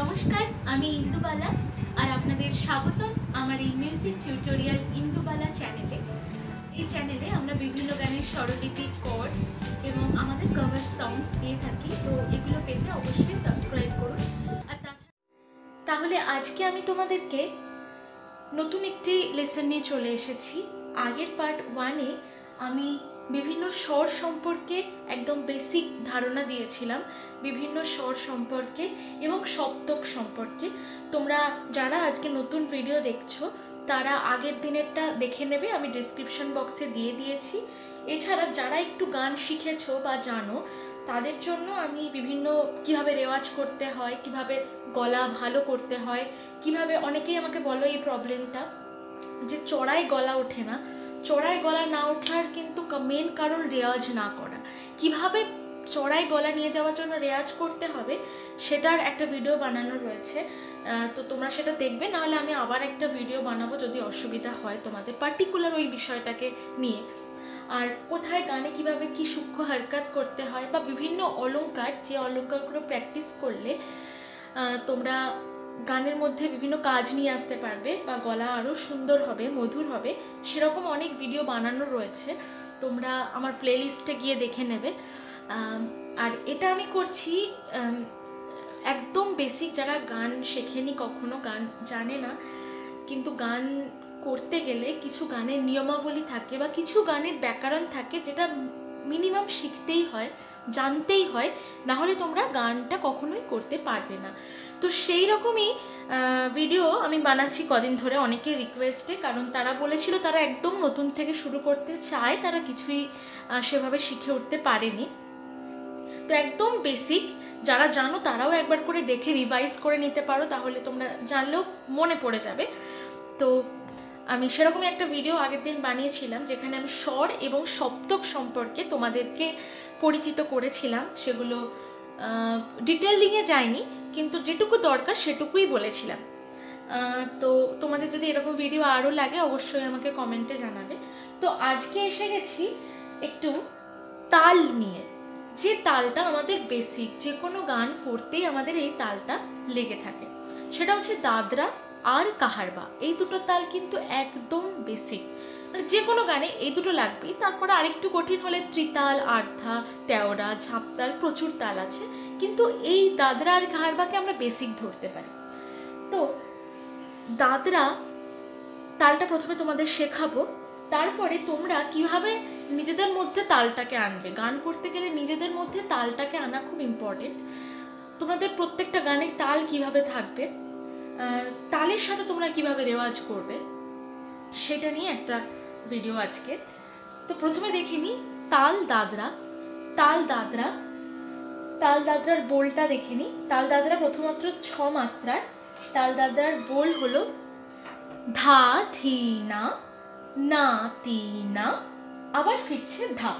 নমস্কার, আমি ইন্দুবালা আর আপনাদের স্বাগতম আমার এই মিউজিক টিউটোরিয়াল ইন্দুবালা চ্যানেলে এই চ্যানেলে আমরা বিভিন্ন গানের স্বরলিপি কোর্স এবং আমাদের কভার সংস দিয়ে থাকি, তো এগুলো পেতে অবশ্যই সাবস্ক্রাইব করুন। আর তাছাড়া তাহলে আজকে আমি তোমাদেরকে নতুন একটি লেসন নিয়ে চলে এসেছি। আগের পার্ট ওয়ানে আমি বিভিন্ন স্বর সম্পর্কে একদম বেসিক ধারণা দিয়েছিলাম, বিভিন্ন স্বর সম্পর্কে এবং সপ্তক সম্পর্কে। তোমরা যারা আজকে নতুন ভিডিও দেখছ, তারা আগের দিনেরটা দেখে নেবে, আমি ডিসক্রিপশন বক্সে দিয়ে দিয়েছি। এছাড়া যারা একটু গান শিখেছো বা জানো, তাদের জন্য আমি বিভিন্ন কীভাবে রেওয়াজ করতে হয়, কীভাবে গলা ভালো করতে হয়, কীভাবে অনেকেই আমাকে বলো এই প্রবলেমটা যে চড়াই গলা ওঠে না। চড়াই গলা না ওঠার কিন্তু মেন কারণ রেওয়াজ না করা। কীভাবে চড়াই গলা নিয়ে যাওয়ার জন্য রেওয়াজ করতে হবে, সেটার একটা ভিডিও বানানো রয়েছে। তো তোমরা সেটা দেখবে, নাহলে আমি আবার একটা ভিডিও বানাবো যদি অসুবিধা হয় তোমাদের পার্টিকুলার ওই বিষয়টাকে নিয়ে। আর কোথায়, গানে কীভাবে কি সূক্ষ্ম হারকাত করতে হয় বা বিভিন্ন অলঙ্কার, যে অলঙ্কারগুলো প্র্যাকটিস করলে তোমরা গানের মধ্যে বিভিন্ন কাজ নিয়ে আসতে পারবে বা গলা আরও সুন্দর হবে, মধুর হবে, সেরকম অনেক ভিডিও বানানো রয়েছে। তোমরা আমার প্লেলিস্টে গিয়ে দেখে নেবে। আর এটা আমি করছি একদম বেসিক যারা গান শেখেনি, কখনো গান জানে না, কিন্তু গান করতে গেলে কিছু গানের নিয়মাবলী থাকে বা কিছু গানের ব্যাকরণ থাকে যেটা মিনিমাম শিখতেই হয়, জানতেই হয়, না হলে তোমরা গানটা কখনোই করতে পারবে না। তো সেই রকমই ভিডিও আমি বানাচ্ছি কদিন ধরে অনেকের রিকোয়েস্টে কারণ তারা বলেছিল তারা একদম নতুন থেকে শুরু করতে চায়, তারা কিছুই সেভাবে শিখে উঠতে পারেনি। তো একদম বেসিক যারা জানো তারাও একবার করে দেখে রিভাইজ করে নিতে পারো, তাহলে তোমরা জানলেও মনে পড়ে যাবে। তো আমি সেরকমই একটা ভিডিও আগের দিন বানিয়েছিলাম, যেখানে আমি স্বর এবং সপ্তক সম্পর্কে তোমাদেরকে পরিচিত করেছিলাম, সেগুলো ডিটেলিংয়ে যায়নি কিন্তু যেটুকু দরকার সেটুকুই বলেছিলাম। তো তোমাদের যদি এরকম ভিডিও আরও লাগে, অবশ্যই আমাকে কমেন্টে জানাবে। তো আজকে এসে গেছি একটু তাল নিয়ে। যে তালটা আমাদের বেসিক যে কোনো গান করতেই আমাদের এই তালটা লেগে থাকে। সেটা হচ্ছে দাদরা আর কাহারবা। এই দুটো তাল কিন্তু একদম বেসিক মানে যে কোনো গানে এই দুটো লাগবেই। তারপরে আরেকটু কঠিন হলে ত্রিতাল, আর্ধা, তেওড়া ঝাপতাল প্রচুর তাল আছে। কিন্তু এই দাদরা আর কাহারবাকে আমরা বেসিক ধরতে পারি। তো দাদরা তালটা প্রথমে তোমাদের শেখাবো। তারপরে তোমরা কীভাবে নিজেদের মধ্যে তালটাকে আনবে? গান করতে গেলে নিজেদের মধ্যে তালটাকে আনা খুব ইম্পর্টেন্ট তোমাদের প্রত্যেকটা গানে তাল কীভাবে থাকবে? তালের সাথে তোমরা কীভাবে রেওয়াজ করবে? সেটা নিয়ে একটা ভিডিও আজকে। তো প্রথমে দেখে নিই তাল দাদরা তাল দাদরা, তাল দাদরার বোলটা দেখে নিই তাল দাদরা প্রথমাত্র ছ মাত্রার। তাল দাদরার বোল হলো, ধা ধি না না, তি, না, আবার ফিরছে ধা।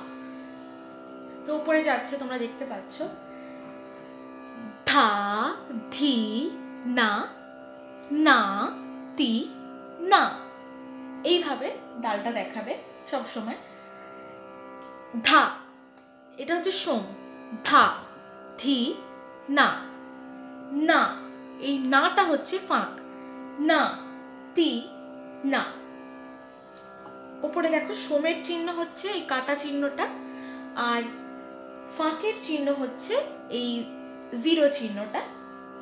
তো উপরে যাচ্ছে, তোমরা দেখতে পাচ্ছ। ধা, ধি, না না, তি, না। এইভাবে ডালটা দেখাবে সব সময়। ধা, এটা হচ্ছে সোম। ধা, ধি, না। না, এই নাটা হচ্ছে ফাঁক। না, তি, না। ওপরে দেখো, সোমের চিহ্ন হচ্ছে এই কাটা চিহ্নটা, আর ফাঁকের চিহ্ন হচ্ছে এই জিরো চিহ্নটা।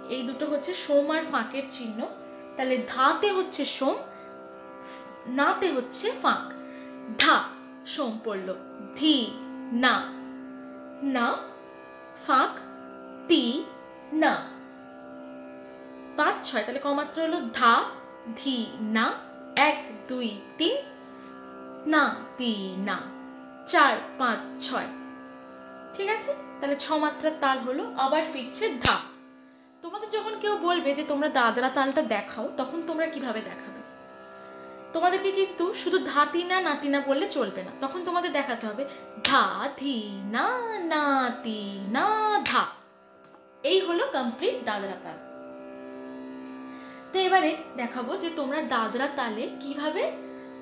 এই দুটো হচ্ছে সোম আর ফাঁকের চিহ্ন। তাহলে ধাতে হচ্ছে সোম নাতে হচ্ছে ফাঁক। ধা, সোম পড়ল। ধি, না। না, ফাঁক, তি, না। পাঁচ, ছয়, তাহলে কমাত্র হলো ধা, ধি, না। এক, দুই, তিন। না, তি, না। চার, পাঁচ, ছয়। ঠিক আছে? তাহলে ছ মাত্রার তাল হলো, আবার ফিরছে ধা। তোমাদের যখন কেউ বলবে যে তোমরা দাদরা তালটা দেখাও, তখন তোমরা কীভাবে দেখাবে? তোমাদেরকে কিন্তু শুধু ধাতি না, নাতি না বললে চলবে না। তখন তোমাদের দেখাতে হবে ধা ধি না, নাতি না, ধা। এই হলো কমপ্লিট দাদরা তাল। তো এবারে দেখাবো যে তোমরা দাদরা তালে কীভাবে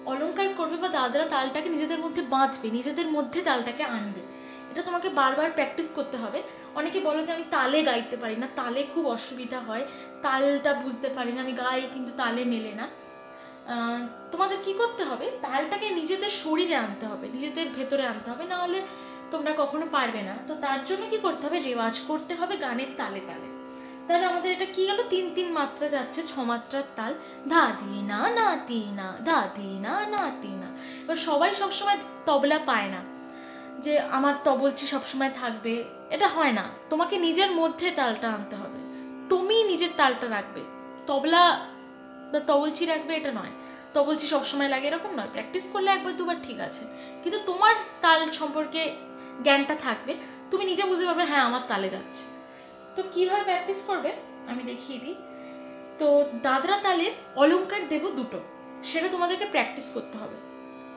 অলংকার করবে বা দাদরা তালটাকে নিজেদের মধ্যে বাঁধবে, নিজেদের মধ্যে তালটাকে আনবে। এটা তোমাকে বারবার প্র্যাকটিস করতে হবে। অনেকে বলো যে, আমি তালে গাইতে পারি না, তালে খুব অসুবিধা হয়, তালটা বুঝতে পারি না, আমি গাই কিন্তু তালে মেলে না। তোমাদের কি করতে হবে? তালটাকে নিজেদের শরীরে আনতে হবে, নিজেদের ভেতরে আনতে হবে, না হলে তোমরা কখনো পারবে না। তো তার জন্য কি করতে হবে? রেওয়াজ করতে হবে গানের তালে তালে। তাহলে আমাদের এটা কি গেল? তিন তিন মাত্রা যাচ্ছে, ছ মাত্রার তাল। ধা দি না না, তি, না, ধা দি না না, তি, না। এবার সবাই সবসময় তবলা পায় না, যে আমার তবলচি সবসময় থাকবে। এটা হয় না। তোমাকে নিজের মধ্যে তালটা আনতে হবে। তুমি নিজের তালটা রাখবে। তবলা বা তবলচি রাখবে এটা নয়। তবলচি সবসময় লাগে, এরকম নয়। প্র্যাকটিস করলে একবার দুবার ঠিক আছে। কিন্তু তোমার তাল সম্পর্কে জ্ঞানটা থাকবে, তুমি নিজে বুঝতে পারবে হ্যাঁ আমার তালে যাচ্ছে। তো কীভাবে প্র্যাকটিস করবে, আমি দেখিয়ে দিই। তো দাদরা তালের অলঙ্কার দেব দুটো, সেটা তোমাদেরকে প্র্যাকটিস করতে হবে।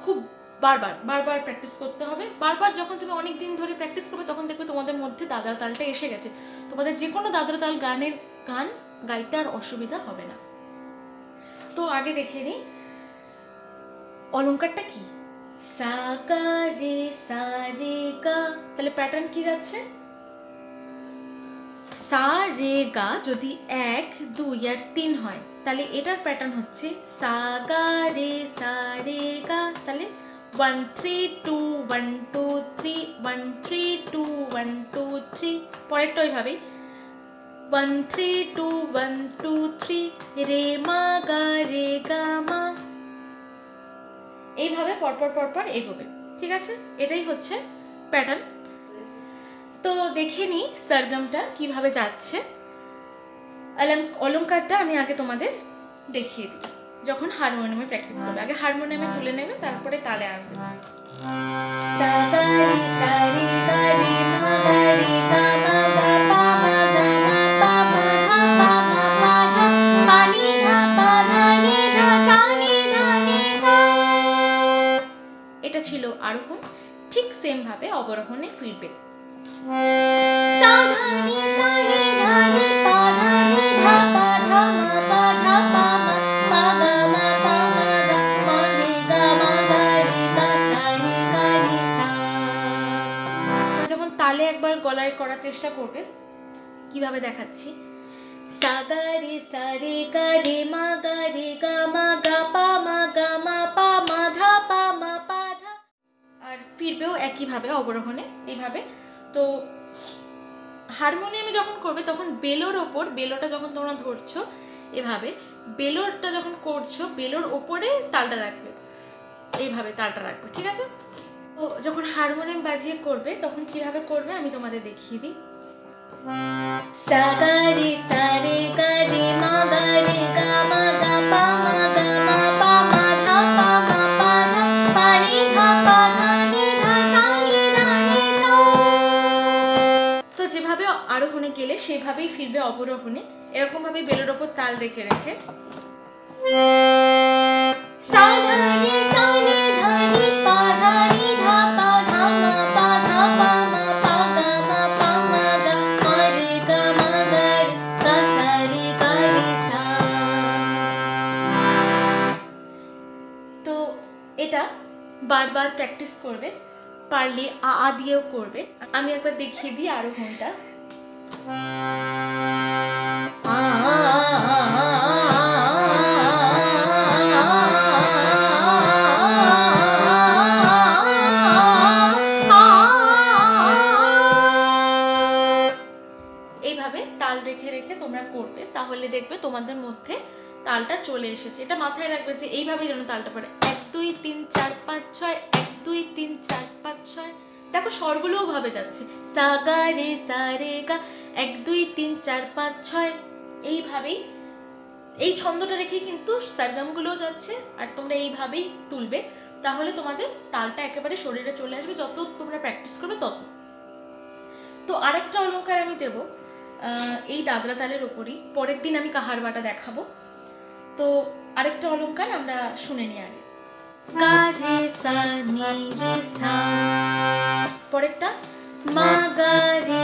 খুব বারবার বারবার প্র্যাকটিস করতে হবে। বারবার যখন তুমি অনেক দিন ধরে প্র্যাকটিস করবে, তখন দেখবে তোমাদের মধ্যে দাদরা তালটা এসে গেছে। তোমাদের যে কোনো দাদরা তাল গানের, গান গাইতে আর অসুবিধা হবে না। তো আগে দেখে নিই অলংকারটা কি? সা রে সা রে তাহলে প্যাটার্ন কি যাচ্ছে? সা রে গা যদি এক, দুই আর তিন হয়, তাহলে এটার প্যাটার্ন হচ্ছে সা গা রে সা রে গা। তাহলে one three two one two three one three two one two three পরেরটা ওইভাবেই। One three two one two three রে মা গা রে গা মা এইভাবে পরপর পরপর এগোবে। ঠিক আছে? এটাই হচ্ছে প্যাটার্ন তো দেখে নিই সরগমটা কীভাবে যাচ্ছে। অলং- অলংকারটা আমি আগে তোমাদের দেখিয়ে দিই। যখন হারমোনিয়ামে প্র্যাকটিস করবে। আগে হারমোনিয়ামে তুলে নেবে, তারপরে তালে আনবে। সা গা গা রে সা। যখন তালে একবার গলায় করার চেষ্টা করবে কীভাবে দেখাচ্ছি? সা গা রে সা রে গা রে মা গা রে গা মা গা পা মা গা মা পা মা ধা পা মা ফিরবেও একইভাবে অবরোহণে, এইভাবে। তো হারমোনিয়ামে যখন করবে, তখন বেলোর ওপর, বেলোটা যখন তোমরা ধরছো, এভাবে, বেলোরটা যখন করছ, বেলোর ওপরে তালটা রাখবে। এইভাবে তালটা রাখবে, ঠিক আছে? তো যখন হারমোনিয়াম বাজিয়ে করবে, তখন কীভাবে করবে আমি তোমাদের দেখিয়ে দিই। সা গা রে সা রে গা রে মা, গা রে গা মা গা পা আরোহণে গেলে সেভাবেই ফিরবে অবরোহণে। এরকম ভাবে বেলের ওপর তাল রেখে রেখে। এটা বারবার প্র্যাকটিস করবে পারলে আ আ দিয়েও করবে। আমি একবার দেখিয়ে দিই আরও ঘণ্টা এইভাবে তাল রেখে রেখে তোমরা করবে, তাহলে দেখবে তোমাদের মধ্যে তালটা চলে এসেছে। এটা মাথায় রাখবে যে এইভাবেই যেন তালটা পড়ে। এক, দুই, তিন, চার, পাঁচ, ছয়, এক, দুই, তিন, চার, পাঁচ, ছয় দেখো স্বরগুলোও ভাবে যাচ্ছে। সা গা রে সা রে গা, এক, দুই, তিন, চার, পাঁচ, ছয়, এইভাবেই। এই ছন্দটা রেখেই কিন্তু সারগামগুলোও যাচ্ছে, আর তোমরা এইভাবেই তুলবে। তাহলে তোমাদের তালটা একেবারে শরীরে চলে আসবে, যত তোমরা প্র্যাকটিস করবে তত। তো আরেকটা অলঙ্কার আমি দেব এই দাদরা তালের ওপরই। পরের দিন আমি কাহার বাটা দেখাবো। তো আরেকটা অলঙ্কার আমরা শুনে নিই গা রে সা নি রে সা পরেরটা? মা গা রে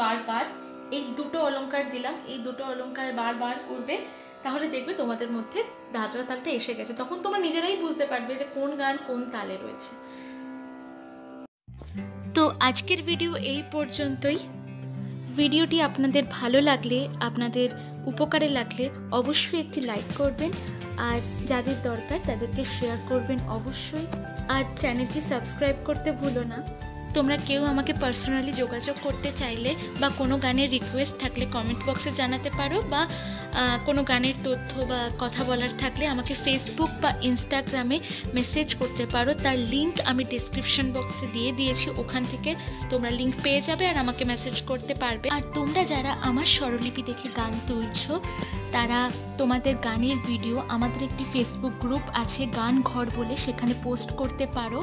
বারবার এই দুটো অলংকার দিলাম, এই দুটো অলংকার বারবার করবে, তাহলে দেখবে তোমাদের মধ্যে দাদরা তালটা এসে গেছে। তখন তোমরা নিজেরাই বুঝতে পারবে যে কোন গান কোন তালে রয়েছে। তো আজকের ভিডিও এই পর্যন্তই। ভিডিওটি আপনাদের ভালো লাগলে, আপনাদের উপকারে লাগলে অবশ্যই একটি লাইক করবেন, আর যাদের দরকার তাদেরকে শেয়ার করবেন অবশ্যই। আর চ্যানেলটি সাবস্ক্রাইব করতে ভুলো না। তোমরা কেউ আমাকে পার্সোনালি যোগাযোগ করতে চাইলে বা কোনো গানের রিকোয়েস্ট থাকলে কমেন্ট বক্সে জানাতে পারো বা কোনো গানের তথ্য বা কথা বলার থাকলে আমাকে ফেসবুক বা ইনস্টাগ্রামে মেসেজ করতে পারো। তার লিংক আমি ডিসক্রিপশন বক্সে দিয়ে দিয়েছি। ওখান থেকে তোমরা লিংক পেয়ে যাবে আর আমাকে মেসেজ করতে পারবে। আর তোমরা যারা আমার স্বরলিপি দেখে গান তুলছো, তারা তোমাদের গানের ভিডিও আমাদের একটি ফেসবুক গ্রুপ আছে, গান ঘর বলে সেখানে পোস্ট করতে পারো।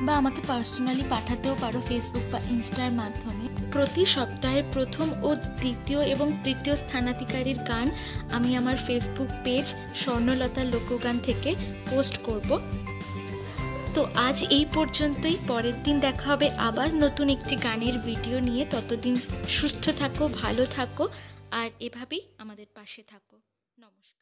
বা আমাকে পার্সোনালি পাঠাতেও পারো ফেসবুক বা ইনস্টার মাধ্যমে। প্রতি সপ্তাহের প্রথম ও দ্বিতীয় এবং তৃতীয় স্থানাধিকারীর গান আমি আমার ফেসবুক পেজ স্বর্ণলতা লোকগান থেকে পোস্ট করব। তো আজ এই পর্যন্তই, পরের দিন দেখা হবে আবার নতুন একটি গানের ভিডিও নিয়ে। ততদিন সুস্থ থাকো, ভালো থাকো, আর এভাবেই আমাদের পাশে থাকো। নমস্কার।